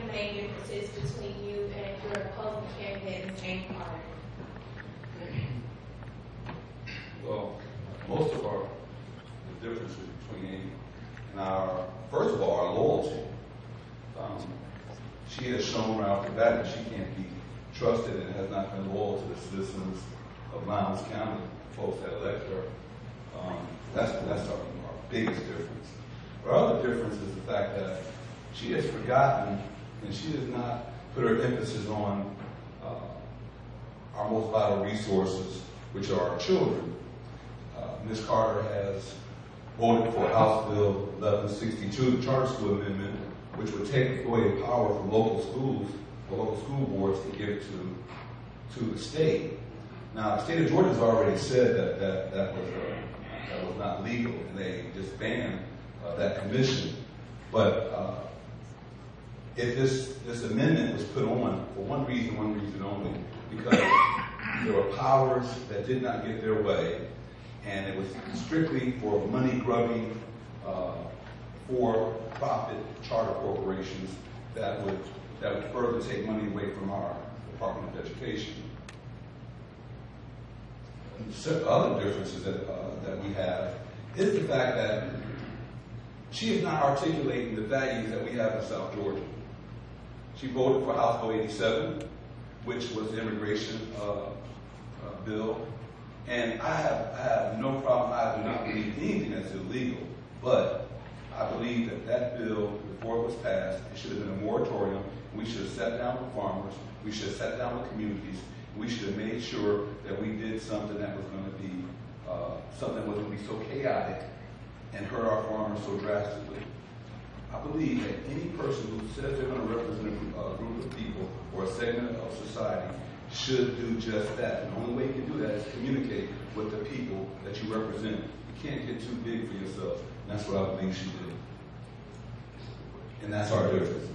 the main differences between you and your opposing candidate, Ms. Jane Carter? Well, most of our the differences between and our, first of all, our loyalty. Um, she has shown right off the bat that she can't be trusted and has not been loyal to the citizens of Lowndes County, folks that elect her. Um, that's that's our, our biggest difference. Our other difference is the fact that she has forgotten and she does not put her emphasis on uh, our most vital resources, which are our children. Uh, Ms. Carter has voted for House Bill 1162, the Charter School Amendment, which would take away power from local schools, or local school boards to give to, to the state. Now, the state of Georgia has already said that that, that, was, uh, that was not legal, and they just banned uh, that commission. But uh, if this, this amendment was put on for one reason, one reason only, because there were powers that did not get their way, and it was strictly for money grubbing, uh, for profit charter corporations that would, that would further take money away from our Department of Education. Other differences that, uh, that we have is the fact that she is not articulating the values that we have in South Georgia. She voted for House Bill 87, which was the immigration uh, uh, bill. And I have, I have no problem, I do not believe anything that's illegal, but I believe that that bill, before it was passed, it should have been a moratorium. We should have sat down with farmers, we should have sat down with communities, we should have made sure that we did something that was going to be, uh, something that wasn't going to be so chaotic and hurt our farmers so drastically. I believe that any person who says they're going to represent a group of people or a segment of society should do just that. And the only way you can do that is communicate with the people that you represent. You can't get too big for yourself. And that's what I believe she did. And that's our differences.